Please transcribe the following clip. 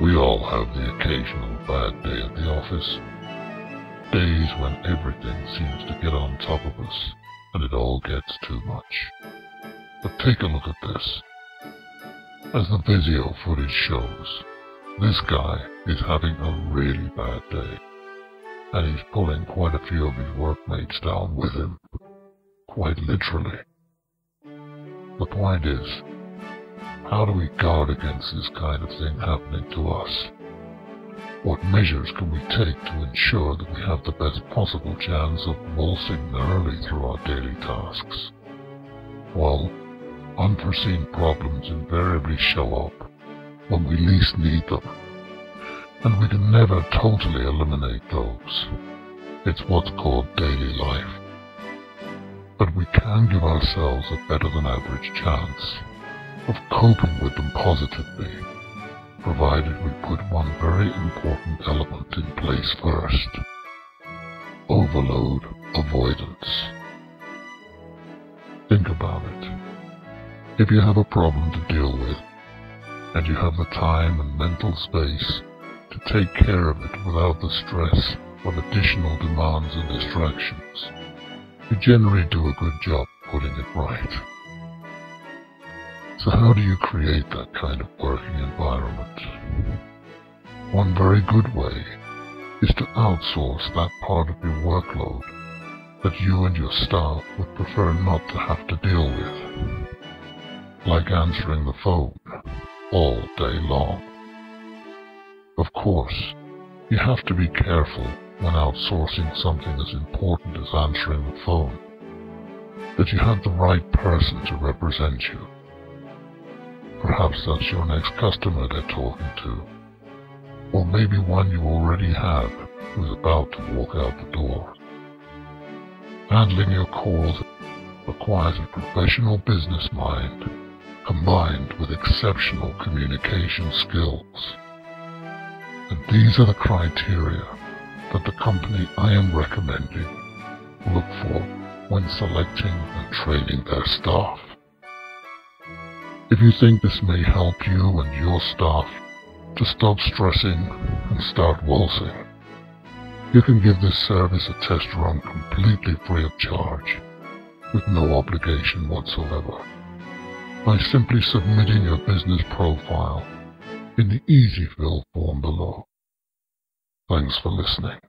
We all have the occasional bad day at the office. Days when everything seems to get on top of us and it all gets too much. But take a look at this. As the video footage shows, this guy is having a really bad day. And he's pulling quite a few of his workmates down with him. Quite literally. The point is, how do we guard against this kind of thing happening to us? What measures can we take to ensure that we have the best possible chance of waltzing early through our daily tasks? Well, unforeseen problems invariably show up when we least need them, and we can never totally eliminate those. It's what's called daily life. But we can give ourselves a better than average chance of coping with them positively, provided we put one very important element in place first. Overload avoidance. Think about it. If you have a problem to deal with, and you have the time and mental space to take care of it without the stress of additional demands and distractions, you generally do a good job putting it right. So how do you create that kind of working environment? One very good way is to outsource that part of your workload that you and your staff would prefer not to have to deal with. Like answering the phone all day long. Of course, you have to be careful when outsourcing something as important as answering the phone that you have the right person to represent you. Perhaps that's your next customer they're talking to. Or maybe one you already have who's about to walk out the door. Handling your calls requires a professional business mind combined with exceptional communication skills. And these are the criteria that the company I am recommending look for when selecting and training their staff. If you think this may help you and your staff to stop stressing and start waltzing, you can give this service a test run completely free of charge, with no obligation whatsoever, by simply submitting your business profile in the EasyFill form below. Thanks for listening.